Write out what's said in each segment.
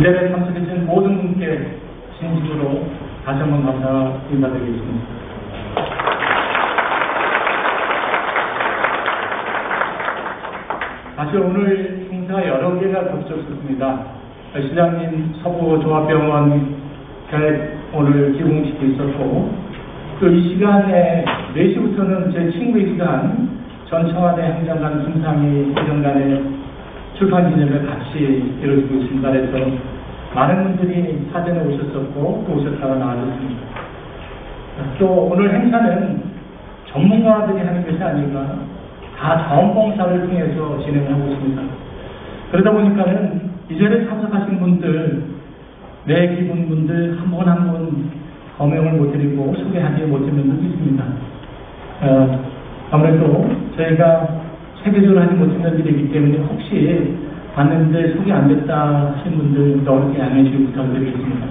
이 자리에 참석해주신 모든 분께 진심으로 다시 한번 감사 인사드리겠습니다. 사실 오늘 행사 여러 개가 겹쳤습니다. 시장님 서부조합병원 에 오늘 기공식이 있었고 또 이 시간에 4시부터는 제 친구의 시간 전 청와대 행정관 김상희 행정관의 출판 기념회 같이 이루어지고 있습니다. 그래서 많은 분들이 사전에 오셨었고 또 오셨다가 나와줬습니다. 또 오늘 행사는 전문가들이 하는 것이 아니라 다 자원봉사를 통해서 진행을 하고 있습니다. 그러다 보니까는 이 자리에 참석하신 분들, 내 기분 분들 한 분 한분 거명을 못 드리고 소개하지 못한 분들도 있습니다. 어, 아무래도 저희가 세계적으로 하지 못한 분들이기 때문에 혹시 봤는데 소개 안 됐다 하신 분들 어렵게 양해해 주시기 부탁드리겠습니다.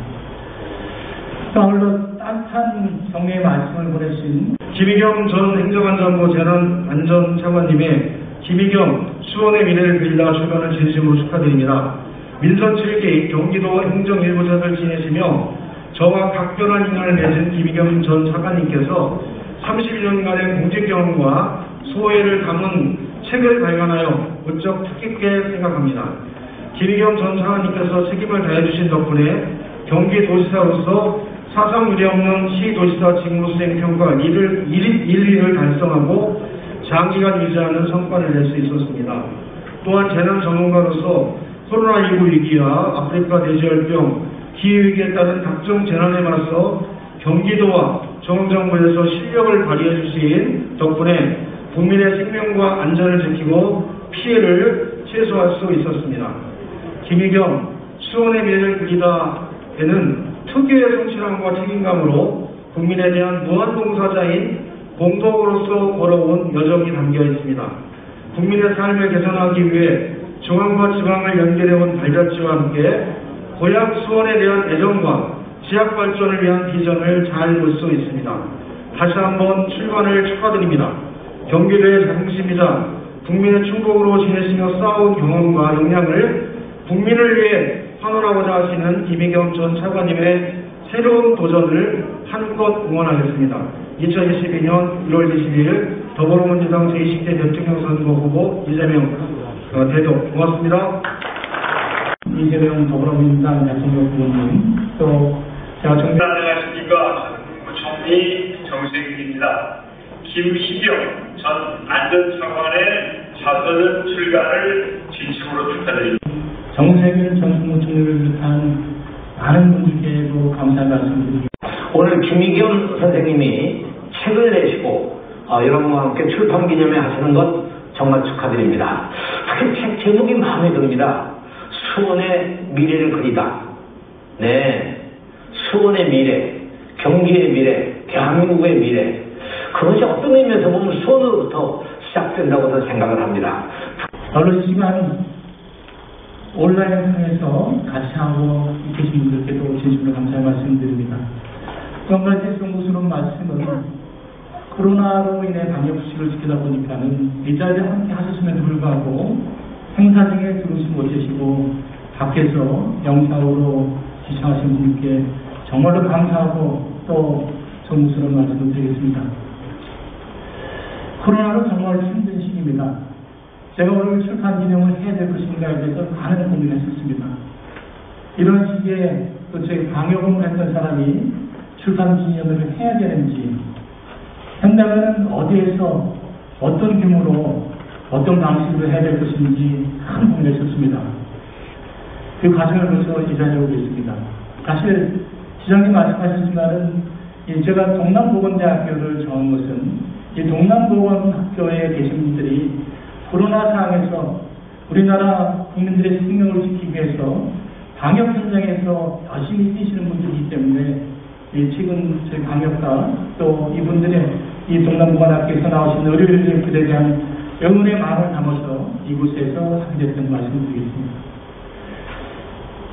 오늘로 따뜻한 격려의 말씀을 보내신 김희경 전 행정안전부 재난안전 차관님의 김희경 수원의 미래를 빌다 출간을 진심으로 축하드립니다. 민선 7기 경기도 행정 일부자를 지내시며 저와 각별한 인연을 맺은 김희경 전 차관님께서 31년간의 공직 경험과 소회를 담은 책을 발간하여 무척 뜻깊게 생각합니다. 김희경 전 차관님께서 책임을 다해주신 덕분에 경기도지사로서 사상 유례없는 시도지사 직무 수행 평가 1을, 1위를 달성하고 장기간 유지하는 성과를 낼 수 있었습니다. 또한 재난 전문가로서 코로나19 위기와 아프리카 돼지열병, 기후위기에 따른 각종 재난에 맞서 경기도와 중앙정부에서 실력을 발휘해 주신 덕분에 국민의 생명과 안전을 지키고 피해를 최소화할 수 있었습니다. 김희경 수원의 미래를 그리다에는 특유의 성실함과 책임감으로 국민에 대한 무한봉사자인 공덕으로서 걸어온 여정이 담겨 있습니다. 국민의 삶을 개선하기 위해 중앙과 지방을 연결해온 발자취와 함께 고향 수원에 대한 애정과 지역 발전을 위한 비전을 잘 볼 수 있습니다. 다시 한번 출발을 축하드립니다. 경기도의 자긍심이자 국민의 충복으로 지내시며 쌓아온 경험과 역량을 국민을 위해 환원하고자 하시는 김희경 전 차관님의 새로운 도전을 한껏 응원하겠습니다. 2022년 1월 22일 더불어민주당 제20대 대통령 선거 후보 이재명 어, 대도 고맙습니다. 이재명 더불어민주당 대통령 후보님 또 제가 정리 안녕하십니까. 부총리 정세균입니다. 김희경 전 안전차관의 자서전 출간을 진심으로 축하드립니다. 정세균 전 국무총리를 비롯한 많은 분들께도 감사의 말씀드립니다. 오늘 김희겸 선생님이 책을 내시고 어, 여러분과 함께 출판 기념회 하시는 것 정말 축하드립니다. 특히 책 제목이 마음에 듭니다. 수원의 미래를 그리다. 네. 수원의 미래, 경기의 미래, 대한민국의 미래. 그것이 어떤 의미에서 보면 수원으로부터 시작된다고 저는 생각을 합니다. 오늘 시간 온라인 통해서 같이 하고 계신 분들께도 진심으로 감사의 말씀드립니다. 가지 송구스러운 말씀은 코로나로 인해 방역 수칙을 지키다 보니까는 이 자리에 함께 하셨음에도 불구하고 행사 중에 들어오지 못하시고 밖에서 영상으로 시청하신 분께 정말로 감사하고 또 송구스러운 말씀을 드리겠습니다. 코로나는 정말 힘든 시기입니다. 제가 오늘 출판 기념을 해야 될 것인가에 대해서 많은 고민을 했었습니다. 이런 시기에 도대체 방역을 했던 사람이 출판 기념을 해야 되는지, 한다면 어디에서 어떤 규모로 어떤 방식으로 해야 될 것인지 큰 고민을 했었습니다. 그 과정을 거쳐 이 자리에 오고 있습니다. 사실 시장님 말씀하셨지만은 제가 동남보건대학교를 정한 것은 이 동남보건학교에 계신 분들이 코로나 상황에서 우리나라 국민들의 생명을 지키기 위해서 방역 현장에서 열심히 뛰시는 분들이기 때문에 이 지금 저희 방역과 또 이분들의 이 동남보건학교에서 나오신 의료인들에 대한 영혼의 마음을 담아서 이곳에서 하게 됐던 말씀을 드리겠습니다.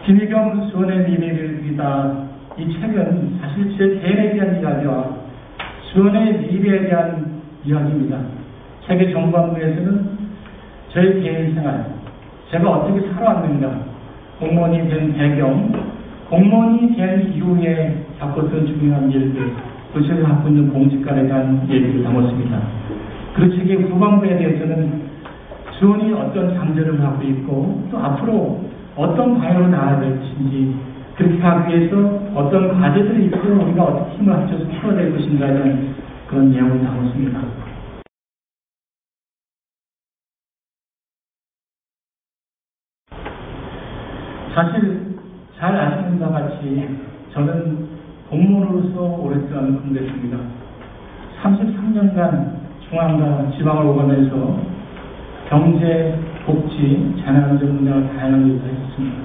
김희경 수원의 미래를 위다 이 책은 사실 제 개인에 대한 이야기와 수원의 미래에 대한 이야기입니다. 세계 정부안부에서는 저희 개인 생활, 제가 어떻게 살아왔는가, 공무원이 된 배경, 공무원이 된 이후에 겪었던 중요한 일들, 그것을 갖고 있는 공직관에 대한 얘기를 담았습니다. 그 책의 후반부에 대해서는 수원이 어떤 장점을 갖고 있고 또 앞으로 어떤 방향으로 나아야 될지 그렇게 하기 위해서 어떤 과제들이 있고 우리가 어떻게 힘을 합쳐서 키워낼 것인가에 대한 그런 내용을 담았습니다. 사실 잘 아시는 바와 같이 저는 공무원으로서 오랫동안 근무했습니다. 33년간 중앙과 지방을 오가면서 경제, 복지, 재난안전 분야를 다양한 일을 했습니다.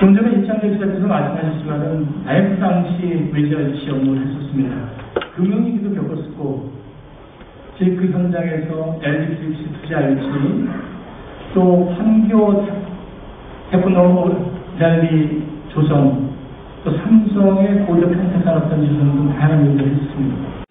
좀 전에 이창재 기자께서 말씀하셨지만은 IMF 당시 외자이치 업무를 했었습니다. 금융위기도 겪었었고, 즉그 현장에서 LGTC 투자 유치, 또 판교 테크노 델리 조선, 또 삼성의 고려 평택산업단지 등 다양한 일들을 했습니다.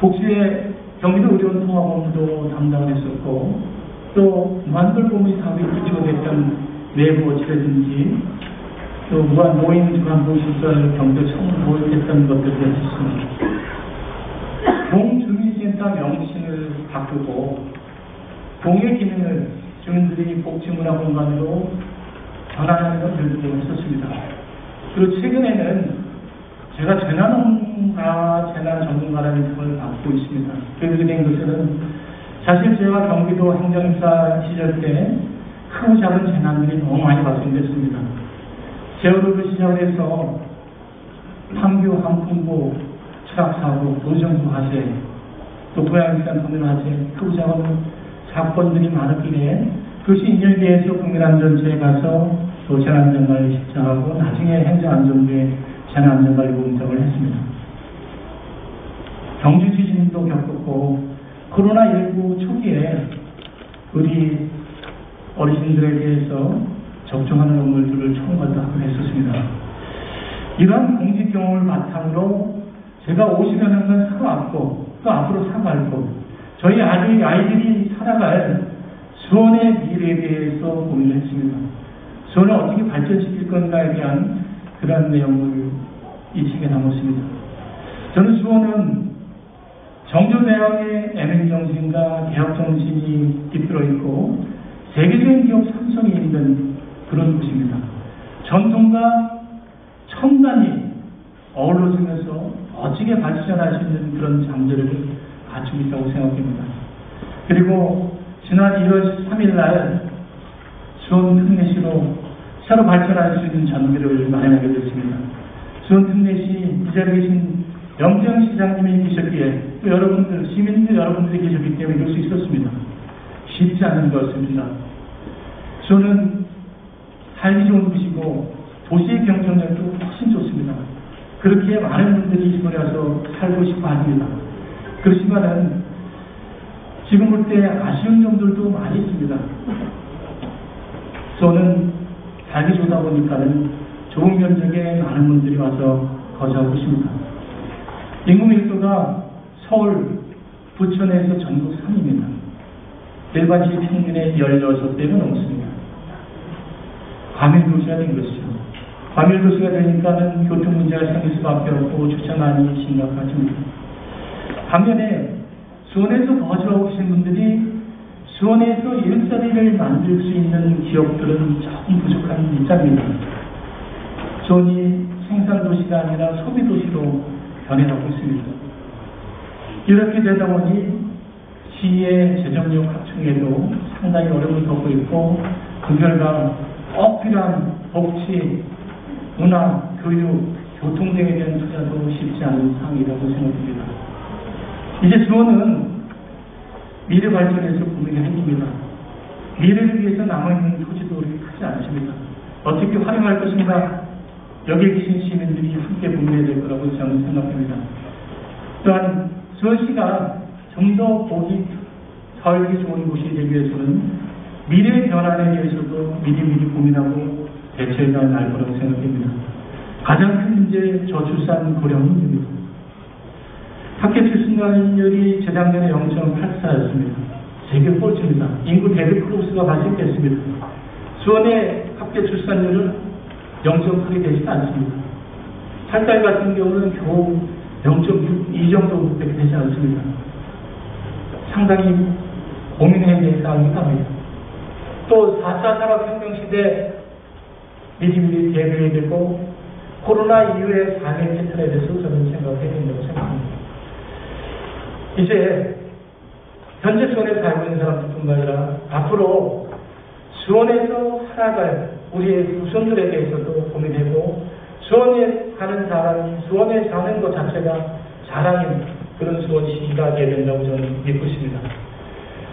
복지에 경기도 의료원 통합업무도 담당을 했었고 또 무한돌보물 사업이 기초됐던 내부어치라든지 또 무한 노인 중앙보시설 경도 처음 도입했던 것들을 했었습니다. 동주민센터 명칭을 바꾸고 동의 기능을 주민들이 복지문화 공간으로 전환하는 것들도 했었습니다. 그리고 최근에는 제가 재난원가, 재난 전문가라는 상을 맡고 있습니다. 그렇게 된 것은 사실 제가 경기도 행정사 시절 때 크고 작은 재난들이 너무 많이 발생됐습니다. 제어를 시작을 해서 판교, 한풍보, 추락사고, 도정부 화재, 또 고양이산 도면 화재, 크고 작은 사건들이 많았기에 그것이 인연대에서 국민안전처에 가서 또 재난안전관리 실장하고 나중에 행정안전부에 재난 안전관리부 운영을 했습니다. 경주 지진도 겪었고 코로나19 초기에 우리 어르신들에 대해서 접종하는 업무들을 총괄도 하고 했었습니다. 이러한 공직 경험을 바탕으로 제가 50여 년간 살아왔고 또 앞으로 살아갈 고 저희 아들, 아이들이 살아갈 수원의 미래에 대해서 고민을 했습니다. 수원을 어떻게 발전시킬 건가에 대한 그런 내용을 이 책에 담았습니다. 저는 수원은 정조대왕의 애민정신과 개혁정신이 깃들어 있고 세계적인 기업 삼성이 있는 그런 곳입니다. 전통과 첨단이 어우러지면서 멋지게 발전할 수 있는 그런 장들을 갖추고 있다고 생각합니다. 그리고 지난 1월 3일 날 수원 특례시로 새로 발전할 수 있는 전기를 마련하게 됐습니다. 수원 특례시 이 자리에 계신 영정 시장님이 계셨기에 또 여러분들 시민들 여러분들이 계셨기 때문에 이럴 수 있었습니다. 쉽지 않은 것입니다. 수원은 살기 좋은 곳이고 도시의 경쟁력도 훨씬 좋습니다. 그렇게 많은 분들이 시골에 와서 살고 싶어 합니다. 그렇지만은 지금 볼 때 아쉬운 점들도 많이 있습니다. 저는 살기 좋다 보니까는 좋은 면적에 많은 분들이 와서 거주하고 있습니다. 인구 밀도가 서울, 부천에서 전국 3위입니다. 일반시 평균의 16배가 넘습니다. 과밀 도시가 된 것이죠. 과밀 도시가 되니까는 교통 문제가 생길 수밖에 없고 주차난이 심각해집니다. 반면에 수원에서 거주하고 계신 분들이 수원에서 일자리를 만들 수 있는 기업들은 조금 부족한 입장입니다. 수원이 생산 도시가 아니라 소비 도시로 변해가고 있습니다. 이렇게 되다 보니 시의 재정력 확충에도 상당히 어려움을 겪고 있고 그 결과 꼭 필요한 복지, 문화, 교육, 교통 등에 대한 투자도 쉽지 않은 상황이라고 생각합니다. 이제 수원은 미래 발전에서 분명히 핵입니다. 미래를 위해서 남아있는 토지도 그렇게 크지 않습니다. 어떻게 활용할 것인가 여기 계신 시민들이 함께 고민해야 될 거라고 저는 생각합니다. 또한 수원시가 좀 더 보기 살기 좋은 곳이 되기 위해서는 미래 변환에 대해서도 미리미리 고민하고 대처해야 할 거라고 생각합니다. 가장 큰 문제 저출산 고령 문제입니다. 학교 출산율이 재작년에 0.84였습니다. 세계 꼴찌입니다. 인구 대비 크로스가 발생됐습니다. 수원의 학교 출산율은 0.8이 되지 않습니다. 살달 같은 경우는 겨우 0.62 정도밖에 되지 않습니다. 상당히 고민해야 될 사항이기도 합니다. 또 4차 산업혁명 시대 미리미리 대비해야 되고 코로나 이후의 삶의 패턴에 대해서 저는 생각해야 된다고 생각합니다. 이제 현재 수원에 살고 있는 사람들뿐만 아니라 앞으로 수원에서 살아갈 우리의 후손들에 대해서도 고민하고 수원에 사는 사람이 수원에 사는 것 자체가 자랑인 그런 수원시가 되어야 된다고 저는 믿고 있습니다.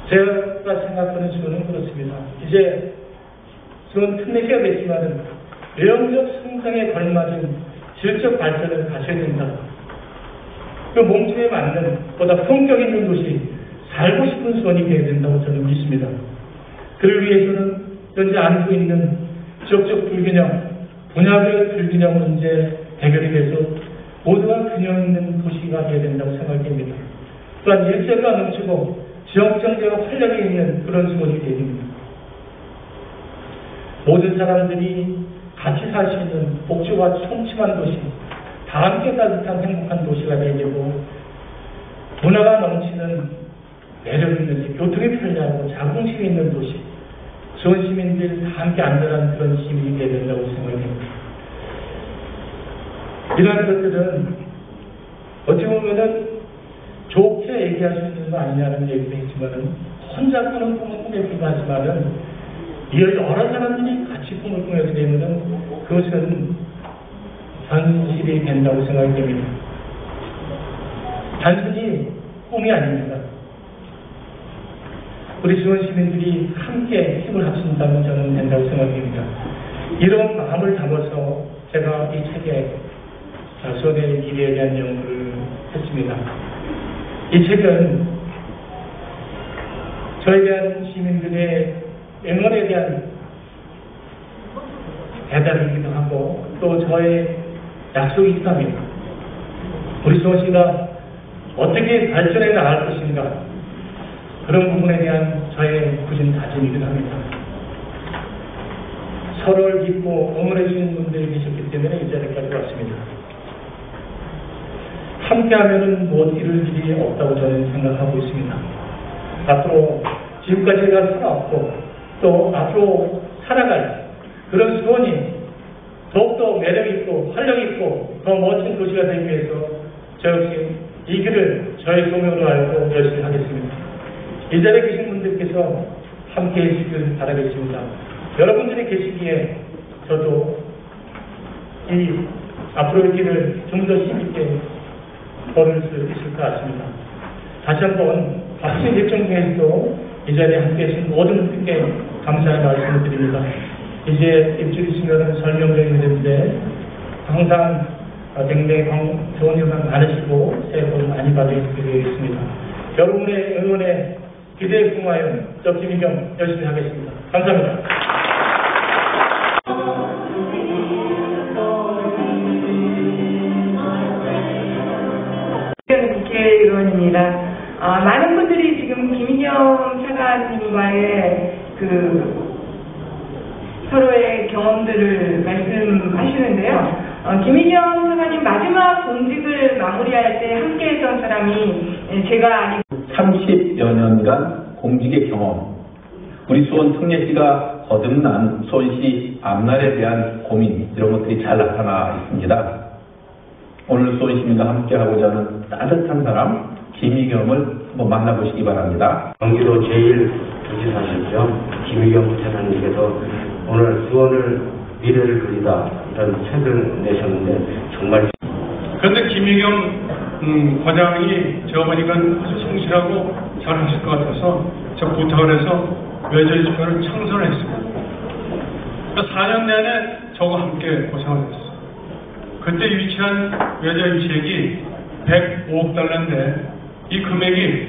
제가 생각하는 수원은 그렇습니다. 이제 수원 특례시가 됐지만은 외형적 성장에 걸맞은 질적 발전을 가셔야 된다. 그 몸집에 맞는 보다 품격 있는 도시, 살고 싶은 수원이 되어야 된다고 저는 믿습니다. 그를 위해서는 현재 안고 있는 지역적 불균형, 분야별 불균형 문제 해결이 돼서 모두가 균형 있는 도시가 되어야 된다고 생각합니다. 또한 일제가 넘치고 지역 경제가 활력이 있는 그런 수원이 되어야 됩니다. 모든 사람들이 같이 살 수 있는 복지와 충침한 도시, 다 함께 따뜻한 행복한 도시가 되야 되고 문화가 넘치는 매력 있는 시 교통이 편리하고 자긍심이 있는 도시, 수원 시민들 다 함께 안전한 그런 시민이 되야 된다고 생각합니다. 이러한 것들은 어찌 보면은 좋게 얘기할 수 있는 거 아니냐는 얘기도 있지만은 혼자 꾸는 꿈은 꿈에 불과하지만은 이 여러 사람들이 같이 꿈을 꾸게 되면은 그것은 현실이 된다고 생각이 됩니다. 단순히 꿈이 아닙니다. 우리 수원 시민들이 함께 힘을 합친다면 저는 된다고 생각합니다. 이런 마음을 담아서 제가 이 책에 수원의 미래에 대한 연구를 했습니다. 이 책은 저에 대한 시민들의 응원에 대한 대답이기도 하고 또 저의 약속이기도 합니다. 우리 수원시가 어떻게 발전해 나갈 것인가 그런 부분에 대한 저의 굳은 다짐이기도 합니다. 서로를 믿고 응원해 주는 분들이 계셨기 때문에 이 자리까지 왔습니다. 함께하면은 못 이룰 일이 없다고 저는 생각하고 있습니다. 앞으로 지금까지 제가 살아왔고 또 앞으로 살아갈 그런 수원이 더욱더 매력있고 활력있고 더 멋진 도시가 되기 위해서 저 역시 이 길을 저의 소명으로 알고 열심히 하겠습니다. 이 자리에 계신 분들께서 함께 해주시길 바라겠습니다. 여러분들이 계시기에 저도 이 앞으로의 길을 좀 더 힘있게 걸을 수 있을 것 같습니다. 다시 한번 일정 중에서도 이 자리에 함께 해주신 모든 분께 감사의 말씀을 드립니다. 이제 일주일 있으면 설명적인 되는데 항상 굉장히 좋은 일만 많으시고 새해 복 많이 받으시겠습니다. 여러분의 응원에 기대에 풍하여 저 김희경 열심히 하겠습니다. 감사합니다. 국회의원입니다. 어, 많은 분들이 지금 김인영 차관님과의 그 서로의 경험들을 말씀하시는데요. 어, 김인영 차관님 마지막 공직을 마무리할 때 함께했던 사람이 제가 아니 30 여 년간 공직의 경험, 우리 수원 특례시가 거듭난 수원시 앞날에 대한 고민 이런 것들이 잘 나타나 있습니다. 오늘 수원 시민과 함께하고자 하는 따뜻한 사람 김희겸을 한번 만나보시기 바랍니다. 경기도 제일 주지사셨죠. 김희경 부차장님께서 오늘 수원을 미래를 그리다 이런 책을 내셨는데 정말 그런데 김희경 음, 과장이 제가 보니까 아주 성실하고 잘하실 것 같아서 제가 부탁을 해서 외절집회를 창설을 했습니다. 그러니까 4년 내내 저와 함께 고생을 했어요. 그때 유치한 유치액이 105억 달러인데 이 금액이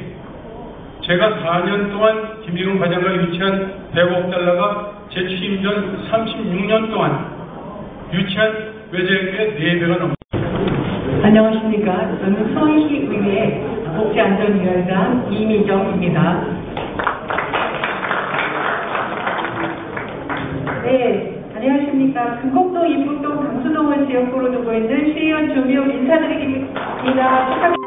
제가 4년 동안 김희경 과장과 유치한 105억 달러가 제 취임 전 36년 동안 유치한 외절액의 4배가 넘습니다. 안녕하십니까. 저는 수원시의회 복지안전위원장 이미정입니다. 네, 안녕하십니까. 금곡동, 이북동, 강수동을 지역구로 두고 있는 시의원 조미호 인사드리겠습니다.